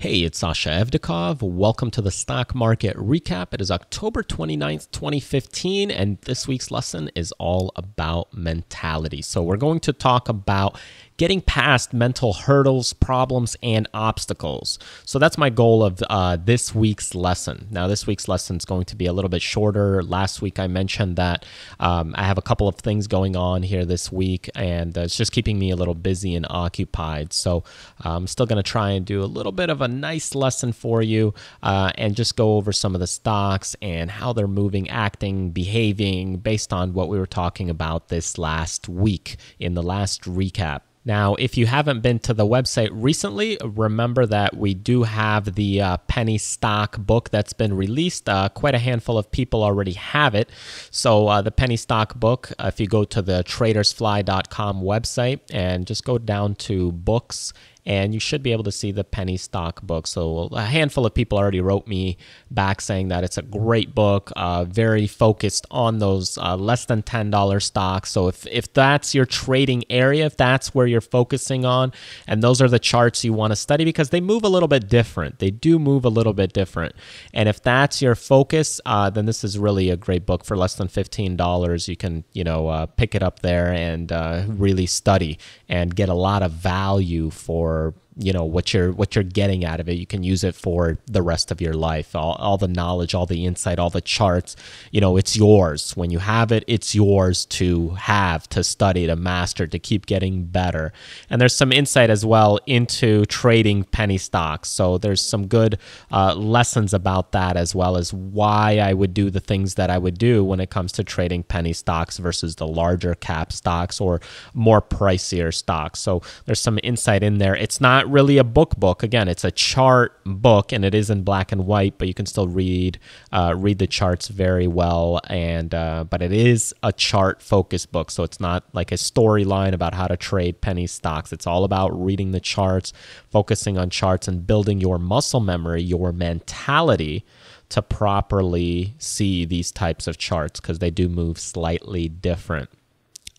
Hey, it's Sasha Evdokimov. Welcome to the stock market recap. It is October 29th, 2015, and this week's lesson is all about mentality. So, we're going to talk about getting past mental hurdles, problems, and obstacles. So that's my goal of uh, this week's lesson. Now, this week's lesson is going to be a little bit shorter. Last week I mentioned that um, I have a couple of things going on here this week, and uh, it's just keeping me a little busy and occupied. So I'm still going to try and do a little bit of a nice lesson for you uh, and just go over some of the stocks and how they're moving, acting, behaving based on what we were talking about this last week in the last recap. Now, if you haven't been to the website recently, remember that we do have the uh, penny stock book that's been released. Uh, quite a handful of people already have it. So, uh, the penny stock book, if you go to the tradersfly.com website and just go down to books and you should be able to see the penny stock book. So a handful of people already wrote me back saying that it's a great book, uh, very focused on those uh, less than ten dollar stocks. So if if that's your trading area, if that's where you're focusing on, and those are the charts you want to study because they move a little bit different. They do move a little bit different, and if that's your focus, uh, then this is really a great book for less than fifteen dollars. You can you know uh, pick it up there and uh, really study and get a lot of value for or you know what you're what you're getting out of it. You can use it for the rest of your life. All, all the knowledge all the insight all the charts you know it's yours. When you have it it's yours to have to study to master to keep getting better. And there's some insight as well into trading penny stocks. So there's some good uh, lessons about that as well as why i would do the things that i would do when it comes to trading penny stocks versus the larger cap stocks or more pricier stocks. So there's some insight in there. It's not really a book book. Again, it's a chart book, and it is in black and white, but you can still read uh, read the charts very well. And uh, but it is a chart focused book, so it's not like a storyline about how to trade penny stocks. It's all about reading the charts, focusing on charts, and building your muscle memory, your mentality to properly see these types of charts because they do move slightly different.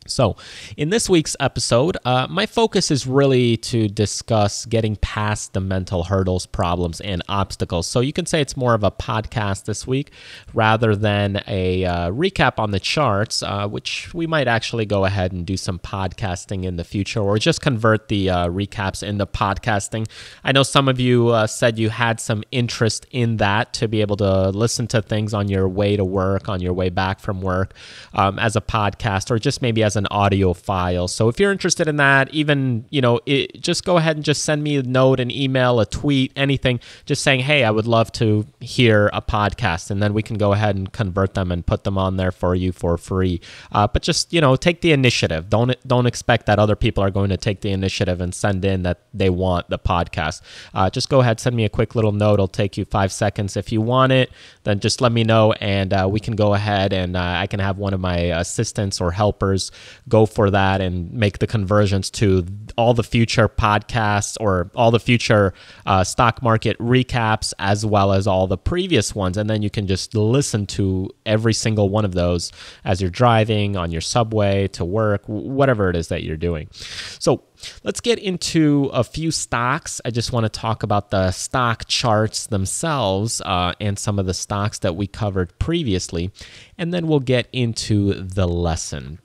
So, in this week's episode, uh, my focus is really to discuss getting past the mental hurdles, problems, and obstacles. So, you can say it's more of a podcast this week rather than a uh, recap on the charts, uh, which we might actually go ahead and do some podcasting in the future or just convert the uh, recaps into podcasting. I know some of you uh, said you had some interest in that to be able to listen to things on your way to work, on your way back from work um, as a podcast, or just maybe as an audio file. So if you're interested in that, even, you know, it, just go ahead and just send me a note, an email, a tweet, anything, just saying, hey, I would love to hear a podcast. And then we can go ahead and convert them and put them on there for you for free. Uh, but just, you know, take the initiative. Don't, don't expect that other people are going to take the initiative and send in that they want the podcast. Uh, just go ahead, send me a quick little note. It'll take you five seconds. If you want it, then just let me know and uh, we can go ahead and uh, I can have one of my assistants or helpers go for that and make the conversions to all the future podcasts or all the future uh, stock market recaps as well as all the previous ones. And then you can just listen to every single one of those as you're driving, on your subway, to work, whatever it is that you're doing. So let's get into a few stocks. I just want to talk about the stock charts themselves uh, and some of the stocks that we covered previously. And then we'll get into the lesson.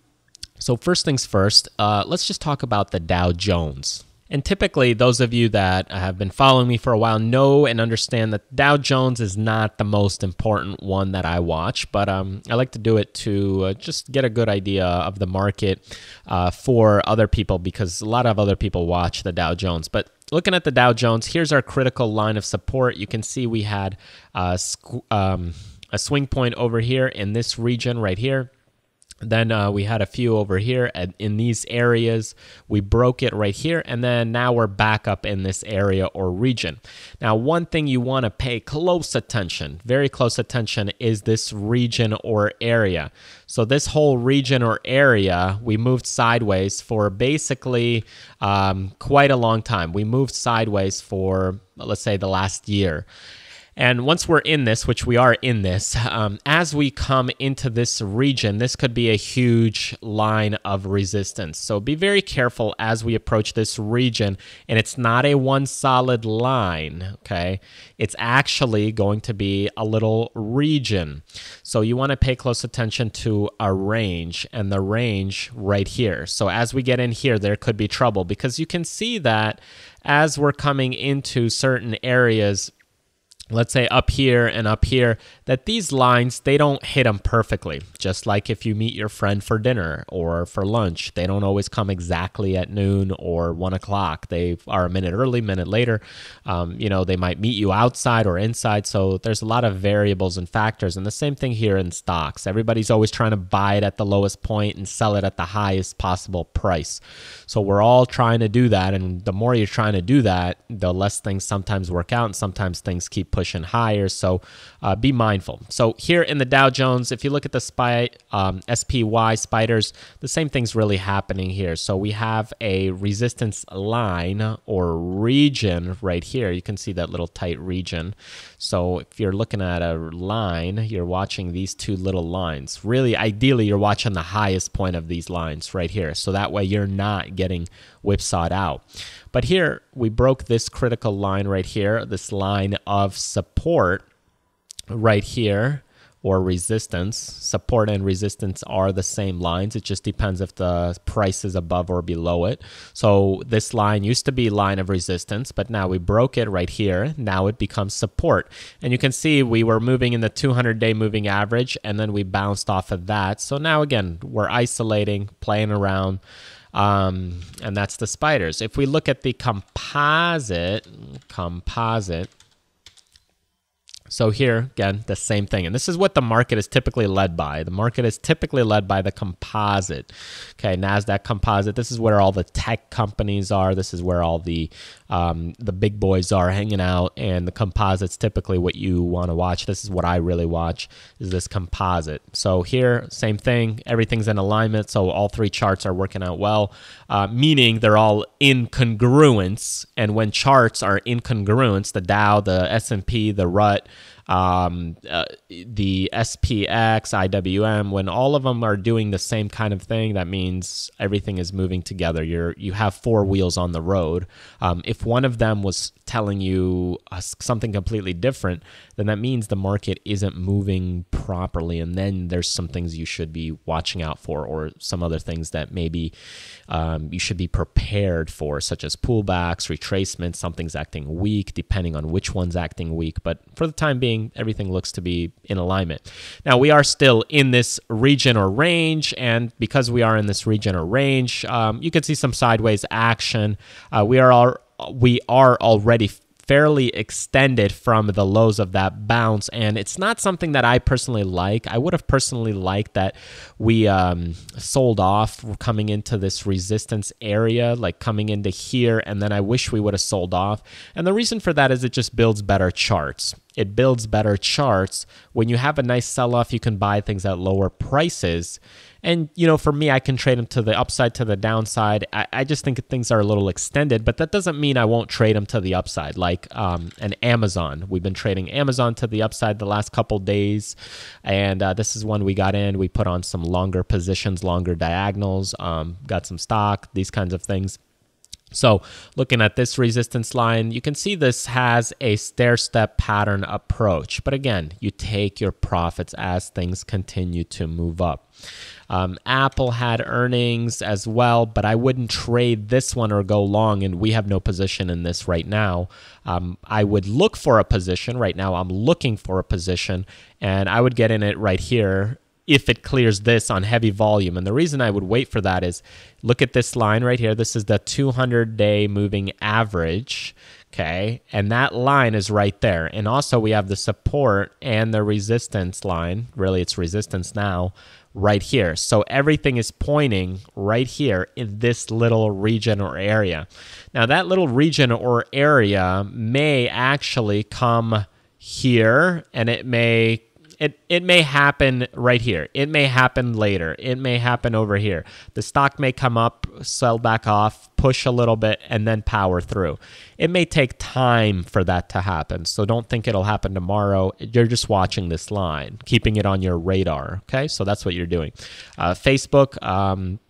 So, first things first, uh, let's just talk about the Dow Jones. And typically, those of you that have been following me for a while know and understand that Dow Jones is not the most important one that I watch, but um, I like to do it to uh, just get a good idea of the market uh, for other people because a lot of other people watch the Dow Jones. But looking at the Dow Jones, here's our critical line of support. You can see we had uh, um, a swing point over here in this region right here. Then uh, we had a few over here at, in these areas. We broke it right here, and then now we're back up in this area or region. Now, one thing you want to pay close attention, very close attention, is this region or area. So, this whole region or area, we moved sideways for basically um, quite a long time. We moved sideways for, let's say, the last year. And once we're in this, which we are in this, um, as we come into this region, this could be a huge line of resistance. So be very careful as we approach this region. And it's not a one solid line, okay? It's actually going to be a little region. So you want to pay close attention to a range and the range right here. So as we get in here, there could be trouble because you can see that as we're coming into certain areas let's say up here and up here that these lines they don't hit them perfectly. Just like if you meet your friend for dinner or for lunch they don't always come exactly at noon or one o'clock. They are a minute early minute later. Um, you know they might meet you outside or inside. So there's a lot of variables and factors. And the same thing here in stocks. Everybody's always trying to buy it at the lowest point and sell it at the highest possible price. So we're all trying to do that. And the more you're trying to do that the less things sometimes work out and sometimes things keep pushing higher. So uh, be mindful. So here in the Dow Jones, if you look at the SPY, um, SPY spiders, the same thing's really happening here. So we have a resistance line or region right here. You can see that little tight region. So if you're looking at a line, you're watching these two little lines. Really, ideally, you're watching the highest point of these lines right here. So that way you're not getting whipsawed out. But here we broke this critical line right here, this line of support right here or resistance. Support and resistance are the same lines. It just depends if the price is above or below it. So this line used to be line of resistance, but now we broke it right here. Now it becomes support. And you can see we were moving in the 200 day moving average and then we bounced off of that. So now again, we're isolating, playing around. Um, and that's the spiders. If we look at the composite, composite, so here again, the same thing. And this is what the market is typically led by. The market is typically led by the composite. Okay, NASDAQ composite. This is where all the tech companies are. This is where all the um, the big boys are hanging out. And the composite's typically what you want to watch. This is what I really watch is this composite. So here, same thing. Everything's in alignment. So all three charts are working out well, uh, meaning they're all in congruence. And when charts are in congruence, the Dow, the S&P, the RUT, um, uh, the SPX, IWM, when all of them are doing the same kind of thing, that means everything is moving together. You're you have four wheels on the road. Um, if one of them was telling you uh, something completely different, then that means the market isn't moving properly, and then there's some things you should be watching out for, or some other things that maybe um, you should be prepared for, such as pullbacks, retracements. Something's acting weak, depending on which one's acting weak. But for the time being everything looks to be in alignment. Now, we are still in this region or range, and because we are in this region or range, um, you can see some sideways action. Uh, we are all, we are already fairly extended from the lows of that bounce. And it's not something that i personally like. I would have personally liked that we um, sold off coming into this resistance area like coming into here and then i wish we would have sold off. And the reason for that is it just builds better charts. It builds better charts. When you have a nice sell off you can buy things at lower prices and, you know, for me, I can trade them to the upside, to the downside. I, I just think things are a little extended, but that doesn't mean I won't trade them to the upside. Like um, an Amazon. We've been trading Amazon to the upside the last couple days. And uh, this is one we got in. We put on some longer positions, longer diagonals, um, got some stock, these kinds of things. So looking at this resistance line, you can see this has a stair-step pattern approach. But again, you take your profits as things continue to move up. Um, Apple had earnings as well, but I wouldn't trade this one or go long, and we have no position in this right now. Um, I would look for a position. Right now, I'm looking for a position, and I would get in it right here if it clears this on heavy volume. And the reason I would wait for that is look at this line right here. This is the 200 day moving average. Okay. And that line is right there. And also, we have the support and the resistance line. Really, it's resistance now right here. So everything is pointing right here in this little region or area. Now, that little region or area may actually come here and it may It it may happen right here. It may happen later. It may happen over here. The stock may come up, sell back off, push a little bit, and then power through. It may take time for that to happen. So don't think it'll happen tomorrow. You're just watching this line, keeping it on your radar. Okay, so that's what you're doing. Uh, Facebook. Um,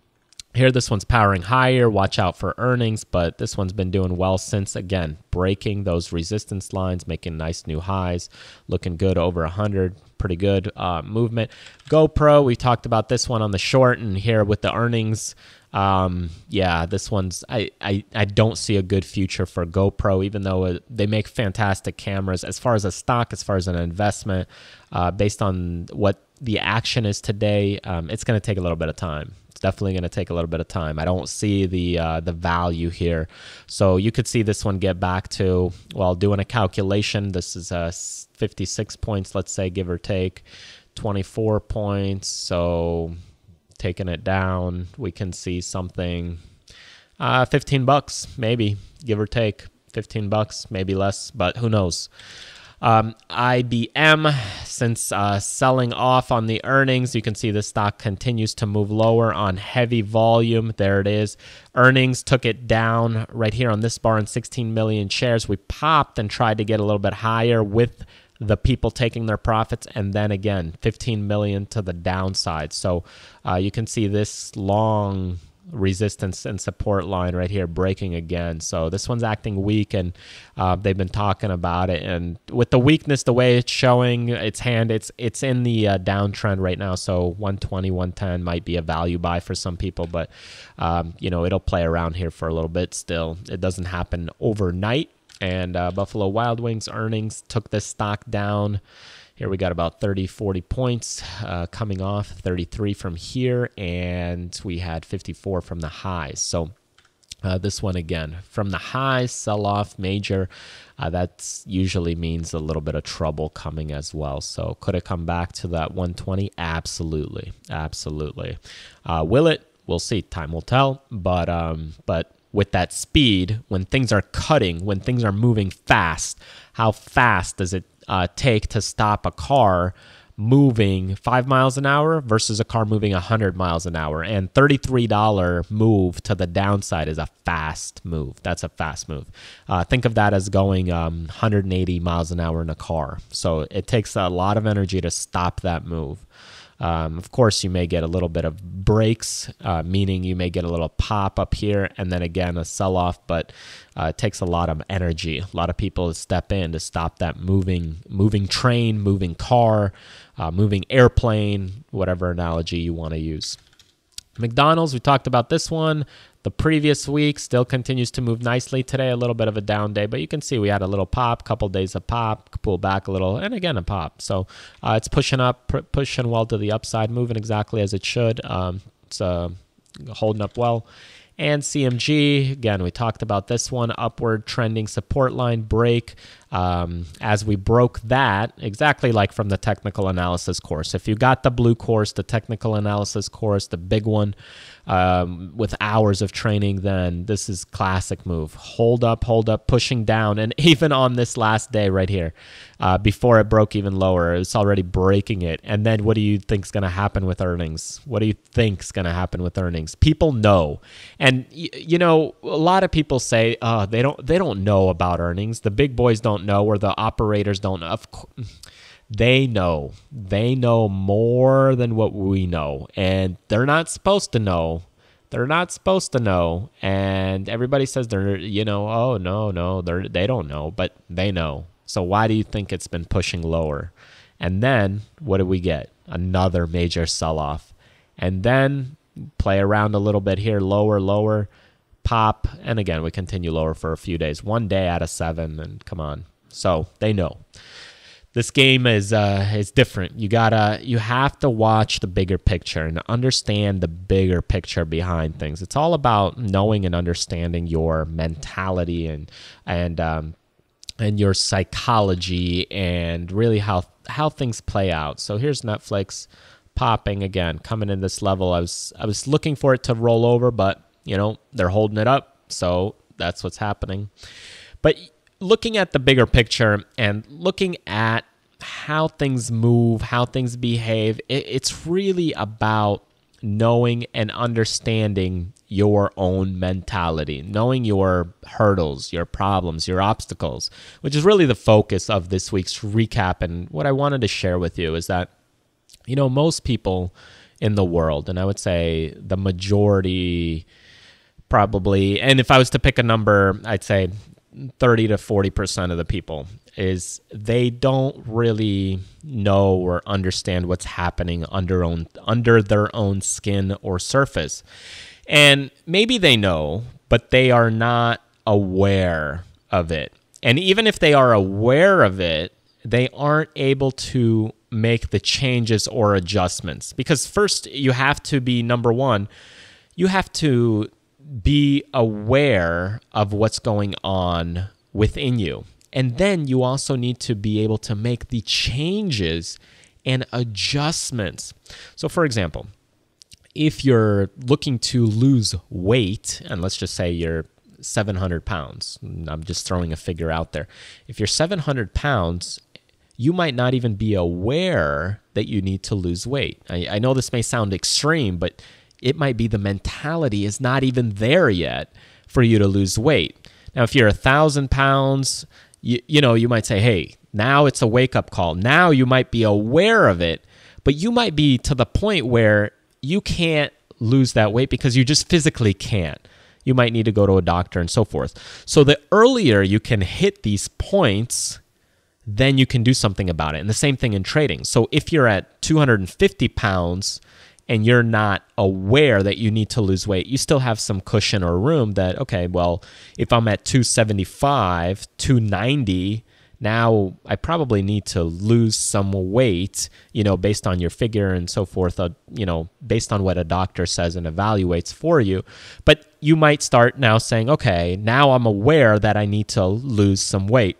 here, this one's powering higher. Watch out for earnings, but this one's been doing well since, again, breaking those resistance lines, making nice new highs, looking good over 100. Pretty good uh, movement. GoPro, we talked about this one on the short, and here with the earnings. Um, yeah, this one's I, I I don't see a good future for GoPro, even though it, they make fantastic cameras. As far as a stock, as far as an investment, uh, based on what the action is today, um, it's going to take a little bit of time definitely going to take a little bit of time. I don't see the uh, the value here, so you could see this one get back to well, doing a calculation. This is uh, 56 points, let's say, give or take, 24 points. So taking it down, we can see something, uh, 15 bucks maybe, give or take, 15 bucks, maybe less, but who knows. Um, IBM, since uh, selling off on the earnings, you can see the stock continues to move lower on heavy volume. There it is. Earnings took it down right here on this bar in 16 million shares. We popped and tried to get a little bit higher with the people taking their profits and then again 15 million to the downside so uh, you can see this long resistance and support line right here breaking again. So this one's acting weak, and uh, they've been talking about it. And with the weakness, the way it's showing its hand, it's it's in the uh, downtrend right now. So 120, 110 might be a value buy for some people, but um, you know it'll play around here for a little bit. Still, it doesn't happen overnight. And uh, Buffalo Wild Wings earnings took this stock down. Here we got about 30, 40 points uh, coming off, 33 from here, and we had 54 from the highs. So uh, this one again, from the highs, sell off major. Uh, that usually means a little bit of trouble coming as well. So could it come back to that 120? Absolutely, absolutely. Uh, will it? We'll see. Time will tell. But um, but with that speed, when things are cutting, when things are moving fast, how fast does it uh, take to stop a car moving five miles an hour versus a car moving 100 miles an hour. And $33 move to the downside is a fast move. That's a fast move. Uh, think of that as going um, 180 miles an hour in a car. So it takes a lot of energy to stop that move. Um, of course, you may get a little bit of breaks, uh, meaning you may get a little pop up here and then again a sell off, but uh, it takes a lot of energy. A lot of people to step in to stop that moving, moving train, moving car, uh, moving airplane, whatever analogy you want to use. McDonald's, we talked about this one. The previous week still continues to move nicely. Today, a little bit of a down day, but you can see we had a little pop, couple days of pop, pull back a little, and again a pop. So uh, it's pushing up, pushing well to the upside, moving exactly as it should. Um, it's uh, holding up well. And CMG, again, we talked about this one upward trending support line break. Um, as we broke that, exactly like from the technical analysis course. If you got the blue course, the technical analysis course, the big one, um, with hours of training, then this is classic move. Hold up, hold up, pushing down, and even on this last day right here, uh, before it broke even lower, it's already breaking it. And then what do you think is going to happen with earnings? What do you think is going to happen with earnings? People know, and you know, a lot of people say, "Oh, they don't, they don't know about earnings. The big boys don't know, or the operators don't know." They know. They know more than what we know. And they're not supposed to know. They're not supposed to know. And everybody says they're, you know, oh, no, no, they're, they don't know, but they know. So why do you think it's been pushing lower? And then what do we get? Another major sell off. And then play around a little bit here, lower, lower, pop. And again, we continue lower for a few days. One day out of seven. And come on. So they know this game is uh, is different. You gotta you have to watch the bigger picture and understand the bigger picture behind things. It's all about knowing and understanding your mentality and and um, and your psychology and really how how things play out. So here's Netflix popping again, coming in this level. I was I was looking for it to roll over, but you know they're holding it up, so that's what's happening. But looking at the bigger picture and looking at how things move, how things behave. It, it's really about knowing and understanding your own mentality, knowing your hurdles, your problems, your obstacles, which is really the focus of this week's recap. And what I wanted to share with you is that, you know, most people in the world, and I would say the majority probably, and if I was to pick a number, I'd say 30 to 40% of the people is they don't really know or understand what's happening under own under their own skin or surface. And maybe they know, but they are not aware of it. And even if they are aware of it, they aren't able to make the changes or adjustments. Because first, you have to be number one, you have to be aware of what's going on within you. And then you also need to be able to make the changes and adjustments. So, for example, if you're looking to lose weight, and let's just say you're 700 pounds, I'm just throwing a figure out there. If you're 700 pounds, you might not even be aware that you need to lose weight. I, I know this may sound extreme, but it might be the mentality is not even there yet for you to lose weight. Now, if you're a thousand pounds, you, you know, you might say, hey, now it's a wake up call. Now you might be aware of it, but you might be to the point where you can't lose that weight because you just physically can't. You might need to go to a doctor and so forth. So the earlier you can hit these points, then you can do something about it. And the same thing in trading. So if you're at 250 pounds and you're not aware that you need to lose weight, you still have some cushion or room that, okay, well, if I'm at 275, 290, now I probably need to lose some weight, you know, based on your figure and so forth, uh, you know, based on what a doctor says and evaluates for you. But you might start now saying, okay, now I'm aware that I need to lose some weight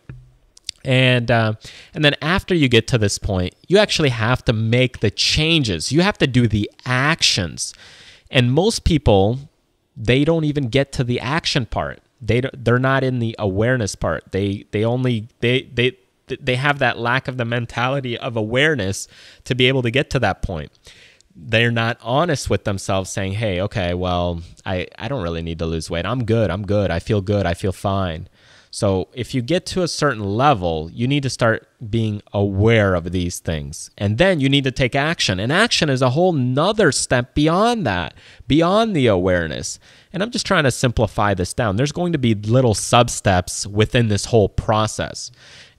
and uh, and then after you get to this point you actually have to make the changes. You have to do the actions. And most people they don't even get to the action part. They they're not in the awareness part. They they only they they they have that lack of the mentality of awareness to be able to get to that point. They're not honest with themselves saying hey okay well i i don't really need to lose weight. I'm good. I'm good. I feel good. I feel fine so if you get to a certain level, you need to start being aware of these things. And then you need to take action. And action is a whole nother step beyond that, beyond the awareness. And I'm just trying to simplify this down. There's going to be little sub steps within this whole process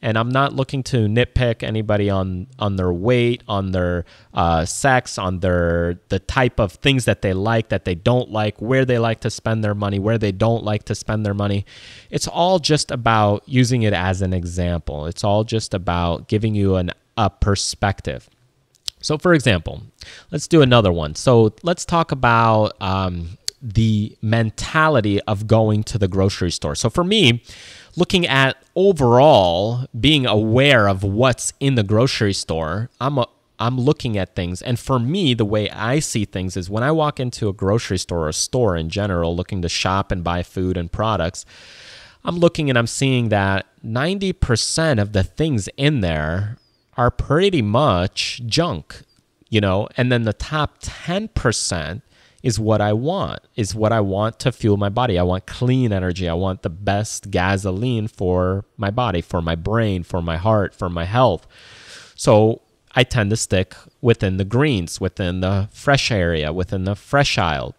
and I'm not looking to nitpick anybody on on their weight, on their uh, sex, on their the type of things that they like, that they don't like, where they like to spend their money, where they don't like to spend their money. It's all just about using it as an example. It's all just about giving you an a perspective. So, for example, let's do another one. So, let's talk about um, the mentality of going to the grocery store. So, for me, looking at overall being aware of what's in the grocery store, I'm a, I'm looking at things. And for me, the way I see things is when I walk into a grocery store or a store in general, looking to shop and buy food and products, I'm looking and I'm seeing that 90% of the things in there are pretty much junk, you know, and then the top 10% is what I want, is what I want to fuel my body. I want clean energy. I want the best gasoline for my body, for my brain, for my heart, for my health. So I tend to stick within the greens, within the fresh area, within the fresh aisle.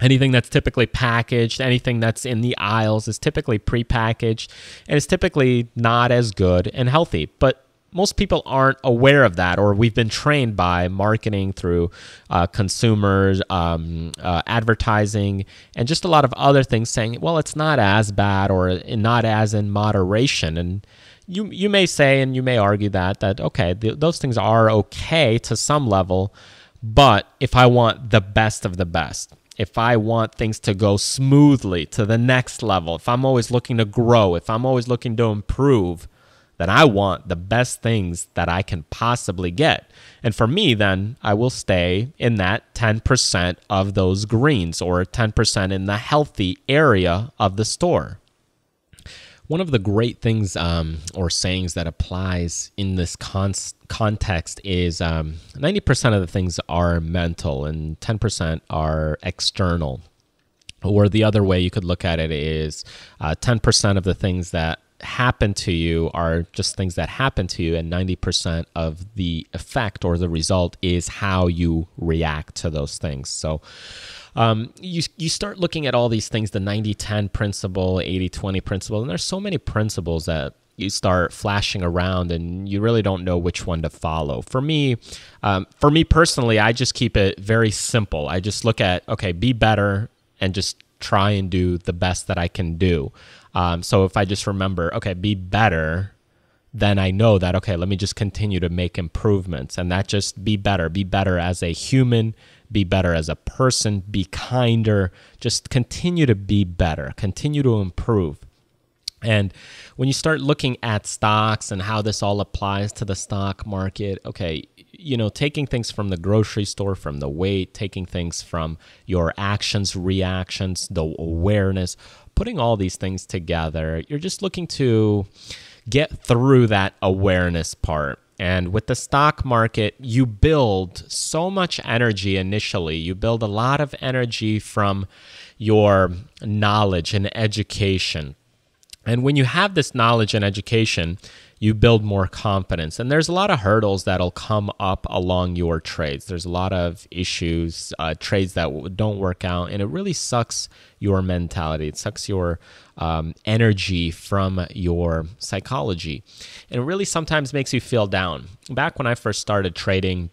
Anything that's typically packaged, anything that's in the aisles is typically prepackaged and it's typically not as good and healthy. But most people aren't aware of that, or we've been trained by marketing through uh, consumers, um, uh, advertising, and just a lot of other things saying, well, it's not as bad or not as in moderation. And you you may say, and you may argue that that okay, th- those things are okay to some level, but if I want the best of the best, if I want things to go smoothly to the next level, if I'm always looking to grow, if I'm always looking to improve then I want the best things that I can possibly get. And for me, then I will stay in that 10% of those greens or 10% in the healthy area of the store. one of the great things um, or sayings that applies in this con- context is um, 90% of the things are mental and 10% are external. Or the other way you could look at it is uh, 10% of the things that happen to you are just things that happen to you, and 90% of the effect or the result is how you react to those things. So, um, you, you start looking at all these things the 90 10 principle, 80 20 principle, and there's so many principles that you start flashing around and you really don't know which one to follow. For me, um, for me personally, I just keep it very simple. I just look at okay, be better and just try and do the best that I can do. Um, so if I just remember, okay, be better, then I know that okay, let me just continue to make improvements, and that just be better, be better as a human, be better as a person, be kinder, just continue to be better, continue to improve. And when you start looking at stocks and how this all applies to the stock market, okay, you know, taking things from the grocery store, from the weight, taking things from your actions, reactions, the awareness, putting all these things together, you're just looking to get through that awareness part and with the stock market, you build so much energy initially. You build a lot of energy from your knowledge and education. And when you have this knowledge and education, you build more confidence. And there's a lot of hurdles that'll come up along your trades. There's a lot of issues, uh, trades that don't work out, and it really sucks your mentality. It sucks your um, energy from your psychology. And it really sometimes makes you feel down. Back when I first started trading,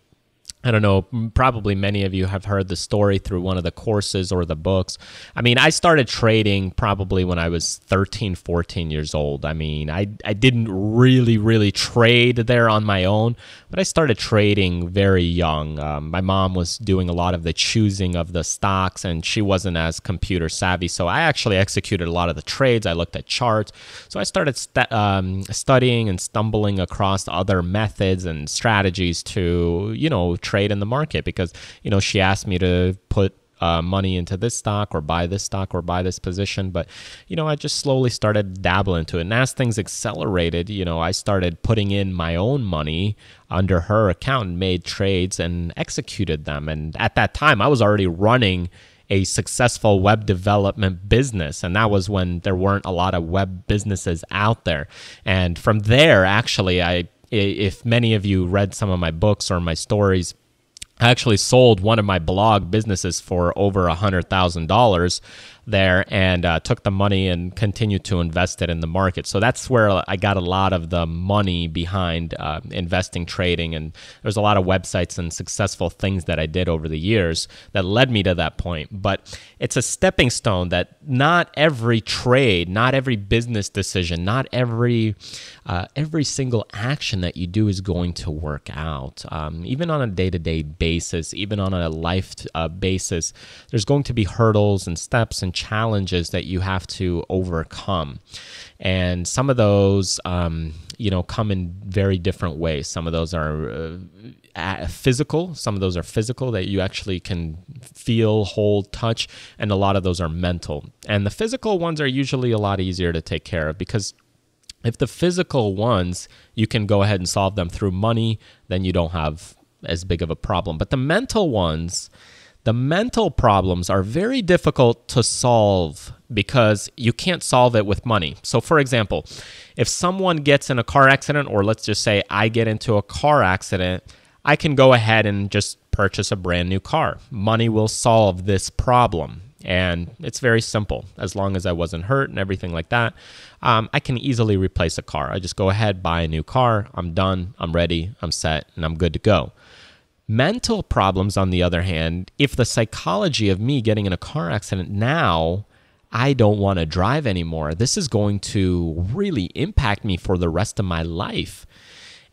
I don't know, probably many of you have heard the story through one of the courses or the books. I mean, I started trading probably when I was 13, 14 years old. I mean, I, I didn't really, really trade there on my own, but I started trading very young. Um, my mom was doing a lot of the choosing of the stocks, and she wasn't as computer savvy. So I actually executed a lot of the trades. I looked at charts. So I started st- um, studying and stumbling across other methods and strategies to, you know, trade in the market because you know she asked me to put uh, money into this stock or buy this stock or buy this position. But, you know, I just slowly started dabbling into it. And as things accelerated, you know, I started putting in my own money under her account made trades and executed them. And at that time, I was already running a successful web development business. And that was when there weren't a lot of web businesses out there. And from there, actually, I if many of you read some of my books or my stories, I actually sold one of my blog businesses for over a hundred thousand dollars there and uh, took the money and continued to invest it in the market. So that's where I got a lot of the money behind uh, investing, trading, and there's a lot of websites and successful things that I did over the years that led me to that point. But it's a stepping stone that not every trade, not every business decision, not every uh, every single action that you do is going to work out. Um, even on a day-to-day basis, even on a life uh, basis, there's going to be hurdles and steps and challenges that you have to overcome. And some of those, um, you know, come in very different ways. Some of those are uh, physical, some of those are physical that you actually can feel, hold, touch, and a lot of those are mental. And the physical ones are usually a lot easier to take care of because if the physical ones you can go ahead and solve them through money, then you don't have as big of a problem. But the mental ones, the mental problems are very difficult to solve because you can't solve it with money. So, for example, if someone gets in a car accident, or let's just say I get into a car accident, I can go ahead and just purchase a brand new car. Money will solve this problem. And it's very simple. As long as I wasn't hurt and everything like that, um, I can easily replace a car. I just go ahead, buy a new car. I'm done. I'm ready. I'm set, and I'm good to go. Mental problems, on the other hand, if the psychology of me getting in a car accident now, I don't want to drive anymore, this is going to really impact me for the rest of my life.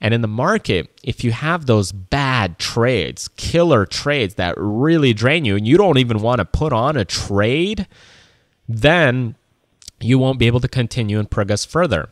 And in the market, if you have those bad trades, killer trades that really drain you, and you don't even want to put on a trade, then you won't be able to continue and progress further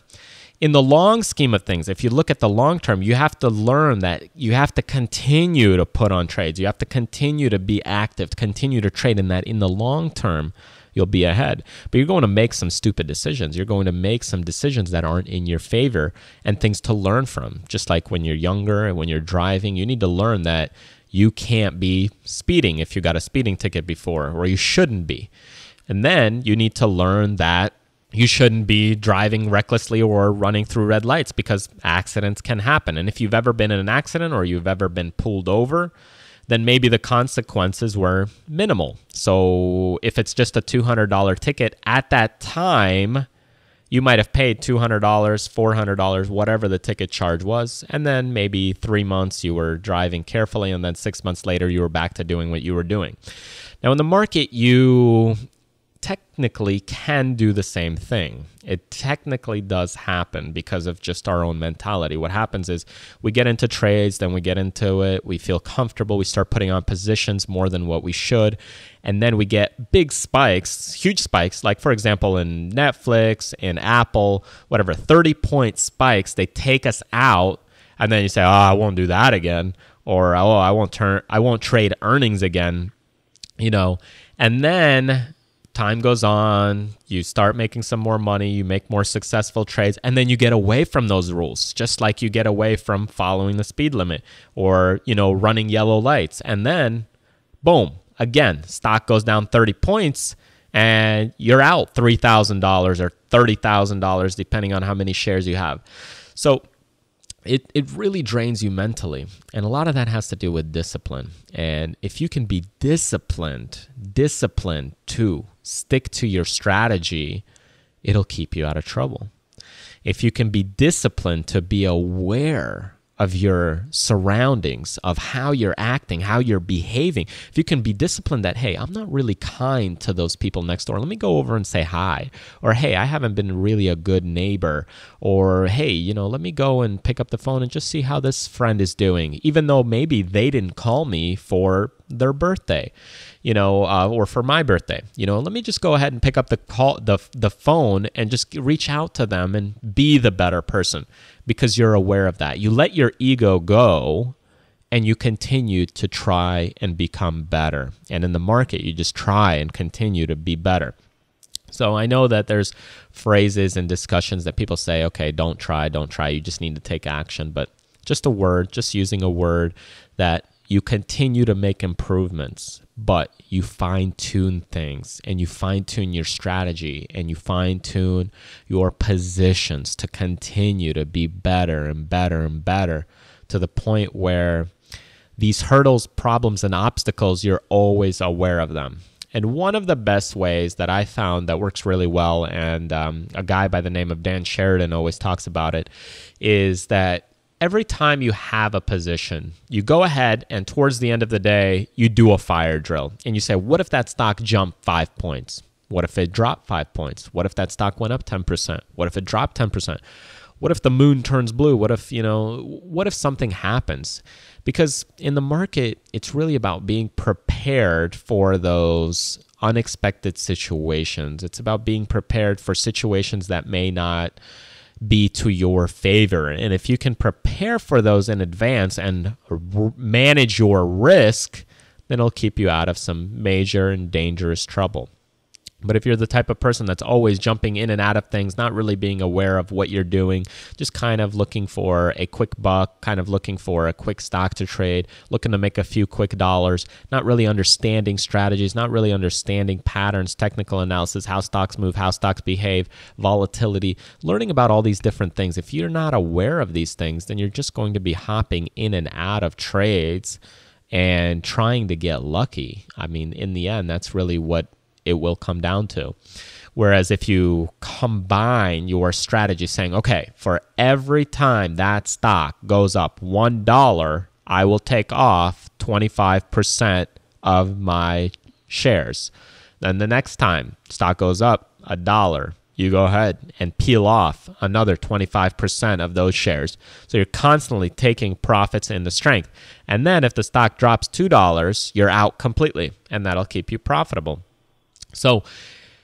in the long scheme of things, if you look at the long term, you have to learn that you have to continue to put on trades. You have to continue to be active, continue to trade in that in the long term, you'll be ahead. But you're going to make some stupid decisions. You're going to make some decisions that aren't in your favor and things to learn from. Just like when you're younger and when you're driving, you need to learn that you can't be speeding if you got a speeding ticket before, or you shouldn't be. And then you need to learn that you shouldn't be driving recklessly or running through red lights because accidents can happen. And if you've ever been in an accident or you've ever been pulled over, then maybe the consequences were minimal. So if it's just a $200 ticket at that time, you might have paid $200, $400, whatever the ticket charge was. And then maybe three months you were driving carefully. And then six months later, you were back to doing what you were doing. Now, in the market, you technically can do the same thing. It technically does happen because of just our own mentality. What happens is we get into trades, then we get into it, we feel comfortable, we start putting on positions more than what we should, and then we get big spikes, huge spikes, like for example in Netflix, in Apple, whatever, 30 point spikes, they take us out, and then you say, "Oh, I won't do that again." Or, "Oh, I won't turn I won't trade earnings again." You know, and then time goes on, you start making some more money, you make more successful trades, and then you get away from those rules, just like you get away from following the speed limit or, you know, running yellow lights. And then, boom, again, stock goes down 30 points and you're out $3,000 or $30,000, depending on how many shares you have. So, it, it really drains you mentally. And a lot of that has to do with discipline. And if you can be disciplined, disciplined to stick to your strategy, it'll keep you out of trouble. If you can be disciplined to be aware of your surroundings, of how you're acting, how you're behaving. If you can be disciplined that, hey, I'm not really kind to those people next door. Let me go over and say hi. Or, hey, I haven't been really a good neighbor. Or, hey, you know, let me go and pick up the phone and just see how this friend is doing, even though maybe they didn't call me for their birthday you know, uh, or for my birthday, you know, let me just go ahead and pick up the call, the the phone, and just reach out to them and be the better person because you're aware of that. You let your ego go, and you continue to try and become better. And in the market, you just try and continue to be better. So I know that there's phrases and discussions that people say, okay, don't try, don't try. You just need to take action. But just a word, just using a word that you continue to make improvements, but you fine tune things and you fine tune your strategy and you fine tune your positions to continue to be better and better and better to the point where these hurdles, problems, and obstacles, you're always aware of them. And one of the best ways that I found that works really well, and um, a guy by the name of Dan Sheridan always talks about it, is that every time you have a position, you go ahead and towards the end of the day, you do a fire drill and you say, what if that stock jumped five points? What if it dropped five points? What if that stock went up 10%? What if it dropped 10%? What if the moon turns blue? What if, you know, what if something happens? Because in the market, it's really about being prepared for those unexpected situations. It's about being prepared for situations that may not be to your favor. And if you can prepare for those in advance and r- manage your risk, then it'll keep you out of some major and dangerous trouble. But if you're the type of person that's always jumping in and out of things, not really being aware of what you're doing, just kind of looking for a quick buck, kind of looking for a quick stock to trade, looking to make a few quick dollars, not really understanding strategies, not really understanding patterns, technical analysis, how stocks move, how stocks behave, volatility, learning about all these different things. If you're not aware of these things, then you're just going to be hopping in and out of trades and trying to get lucky. I mean, in the end, that's really what it will come down to. Whereas if you combine your strategy saying, okay, for every time that stock goes up $1, I will take off 25% of my shares. Then the next time stock goes up a dollar, you go ahead and peel off another 25% of those shares. So you're constantly taking profits in the strength. And then if the stock drops $2, you're out completely, and that'll keep you profitable. So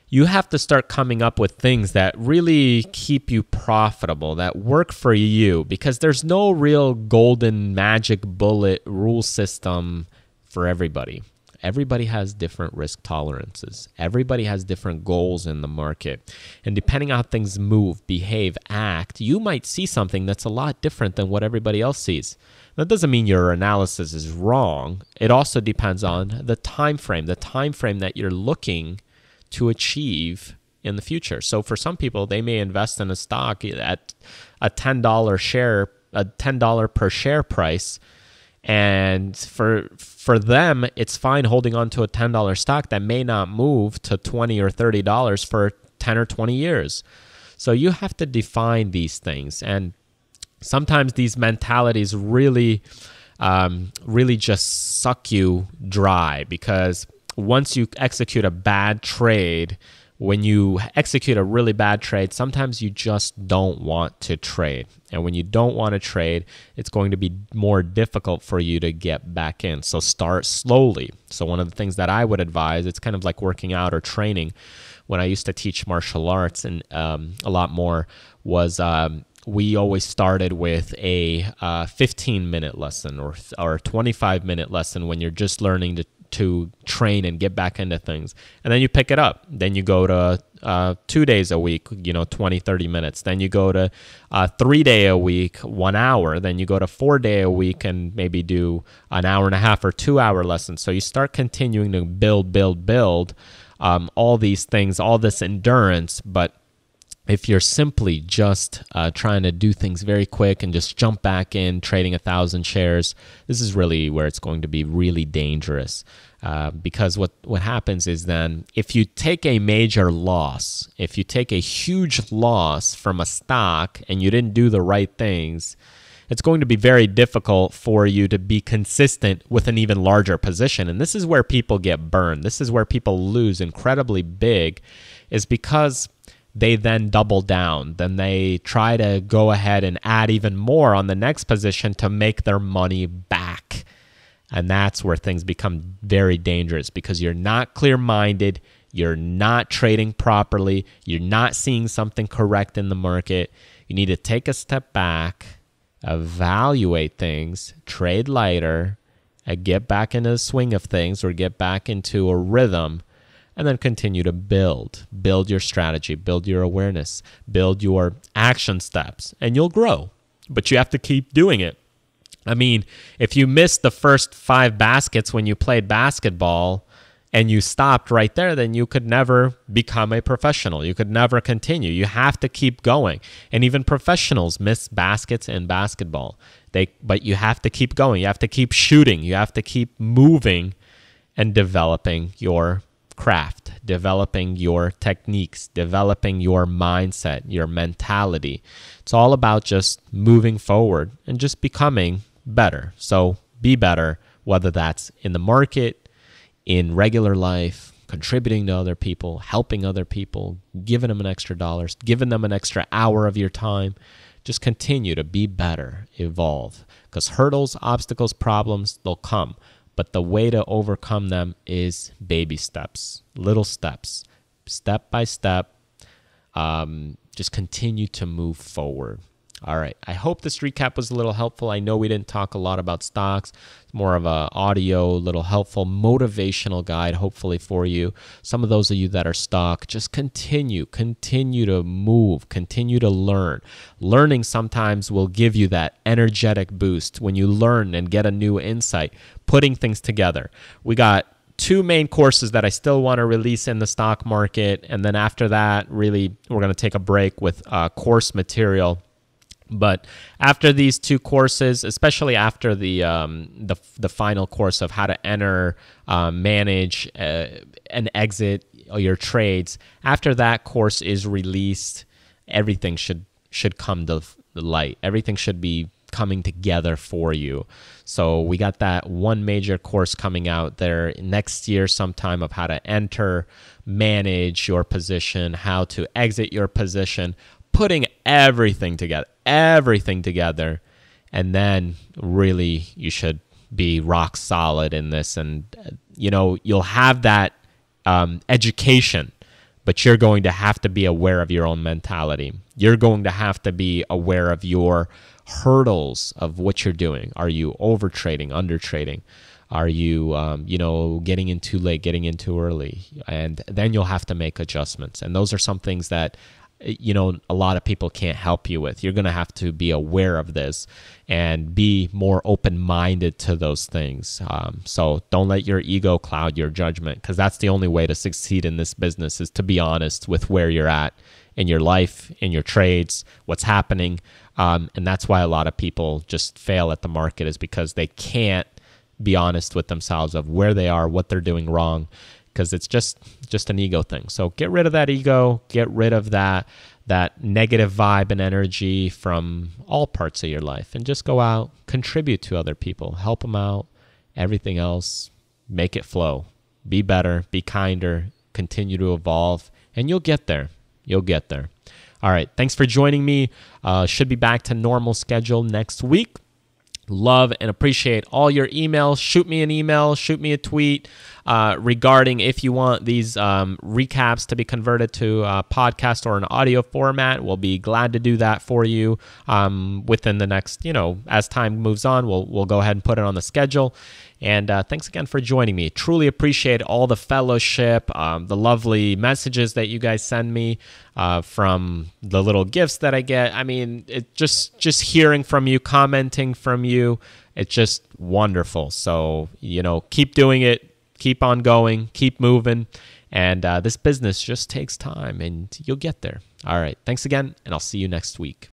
you have to start coming up with things that really keep you profitable, that work for you, because there's no real golden magic bullet rule system for everybody. Everybody has different risk tolerances. Everybody has different goals in the market. And depending on how things move, behave, act, you might see something that's a lot different than what everybody else sees. That doesn't mean your analysis is wrong. It also depends on the time frame, the time frame that you're looking to achieve in the future. So for some people, they may invest in a stock at a $10 share, a $10 per share price and for for them it's fine holding on to a $10 stock that may not move to 20 or 30 dollars for 10 or 20 years so you have to define these things and sometimes these mentalities really um, really just suck you dry because once you execute a bad trade when you execute a really bad trade, sometimes you just don't want to trade. And when you don't want to trade, it's going to be more difficult for you to get back in. So start slowly. So, one of the things that I would advise, it's kind of like working out or training. When I used to teach martial arts and um, a lot more, was um, we always started with a uh, 15 minute lesson or or 25 minute lesson when you're just learning to to train and get back into things. And then you pick it up. Then you go to uh, two days a week, you know, 20, 30 minutes. Then you go to uh, three day a week, one hour. Then you go to four day a week and maybe do an hour and a half or two hour lessons. So you start continuing to build, build, build um, all these things, all this endurance. But if you're simply just uh, trying to do things very quick and just jump back in trading a thousand shares, this is really where it's going to be really dangerous. Uh, because what, what happens is then if you take a major loss, if you take a huge loss from a stock and you didn't do the right things, it's going to be very difficult for you to be consistent with an even larger position. And this is where people get burned. This is where people lose incredibly big, is because they then double down. Then they try to go ahead and add even more on the next position to make their money back. And that's where things become very dangerous because you're not clear minded, you're not trading properly, you're not seeing something correct in the market. You need to take a step back, evaluate things, trade lighter, and get back into the swing of things or get back into a rhythm and then continue to build. Build your strategy, build your awareness, build your action steps, and you'll grow. But you have to keep doing it. I mean, if you missed the first five baskets when you played basketball and you stopped right there, then you could never become a professional. You could never continue. You have to keep going. And even professionals miss baskets in basketball. They but you have to keep going. You have to keep shooting. You have to keep moving and developing your craft, developing your techniques, developing your mindset, your mentality. It's all about just moving forward and just becoming better. So be better, whether that's in the market, in regular life, contributing to other people, helping other people, giving them an extra dollar, giving them an extra hour of your time. Just continue to be better, evolve. Because hurdles, obstacles, problems, they'll come. But the way to overcome them is baby steps, little steps, step by step. Um, just continue to move forward. All right. I hope this recap was a little helpful. I know we didn't talk a lot about stocks. It's more of a audio, little helpful, motivational guide, hopefully for you. Some of those of you that are stock, just continue, continue to move, continue to learn. Learning sometimes will give you that energetic boost when you learn and get a new insight, putting things together. We got two main courses that I still want to release in the stock market. And then after that, really, we're going to take a break with uh, course material but after these two courses, especially after the um, the, the final course of how to enter, uh, manage, uh, and exit your trades, after that course is released, everything should should come to the light. Everything should be coming together for you. So we got that one major course coming out there next year sometime of how to enter, manage your position, how to exit your position, putting everything together, everything together, and then really you should be rock solid in this. And, you know, you'll have that um, education, but you're going to have to be aware of your own mentality. You're going to have to be aware of your hurdles of what you're doing. Are you over trading, under trading? Are you, um, you know, getting in too late, getting in too early? And then you'll have to make adjustments. And those are some things that you know a lot of people can't help you with. You're going to have to be aware of this and be more open-minded to those things. Um, so don't let your ego cloud your judgment because that's the only way to succeed in this business is to be honest with where you're at in your life in your trades what's happening. Um, and that's why a lot of people just fail at the market is because they can't be honest with themselves of where they are what they're doing wrong because it's just just an ego thing. So get rid of that ego, get rid of that that negative vibe and energy from all parts of your life and just go out, contribute to other people, help them out, everything else, make it flow. Be better, be kinder, continue to evolve, and you'll get there. You'll get there. All right. Thanks for joining me. Uh, should be back to normal schedule next week love and appreciate all your emails. Shoot me an email, shoot me a tweet uh, regarding if you want these um, recaps to be converted to a podcast or an audio format. We'll be glad to do that for you um, within the next, you know, as time moves on. We'll we'll go ahead and put it on the schedule. And uh, thanks again for joining me. Truly appreciate all the fellowship, um, the lovely messages that you guys send me uh, from the little gifts that I get. I mean, it just just hearing from you, commenting from you, it's just wonderful. So you know, keep doing it, keep on going, keep moving, and uh, this business just takes time, and you'll get there. All right, thanks again, and I'll see you next week.